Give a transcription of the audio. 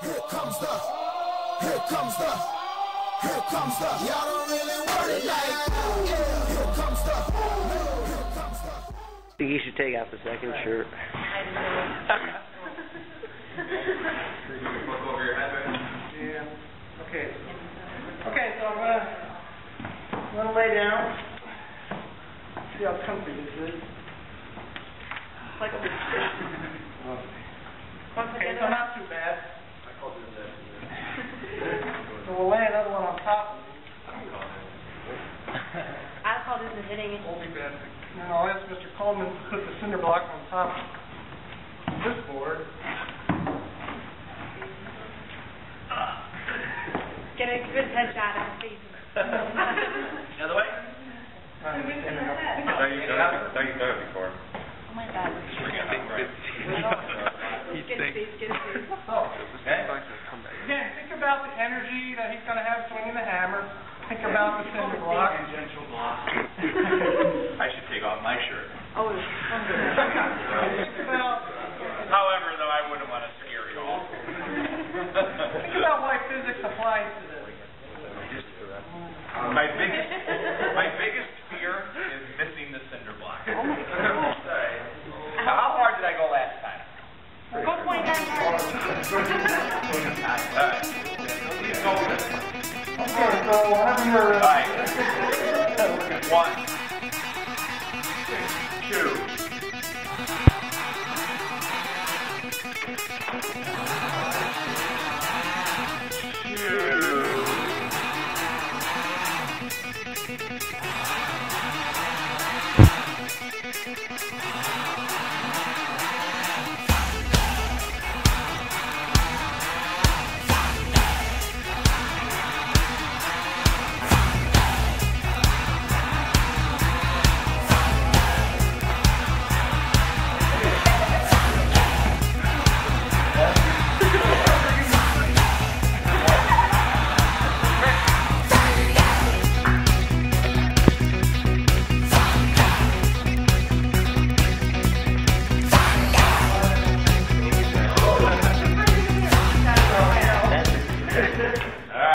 Here comes the, here comes the, here comes the. Y'all don't really want it like. Yeah. Here comes the, here comes the. I think you should take off the second shirt. Yeah. Okay. Okay, so I'm gonna, I'm gonna lay down. See how comfy this is. Like a Okay, so not too bad. So we'll lay another one on top of it. I call this a hitting. Won't be bad. And I'll ask Mr. Coleman to put the cinder block on top of this board. Get a good headshot of the face. The other way? I'm standing up. I thought you done it, I thought you done it before. Oh my God. He Get his face, get his face. So, again, think about the energy that he's gonna have swinging the hammer. Think about the cinder block. Tangential block. I should take off my shirt. Oh, Think about, However, though, I wouldn't want to scare you all. think about why physics applies to this. My biggest, Okay, so whenever you're ready. right. One. Two.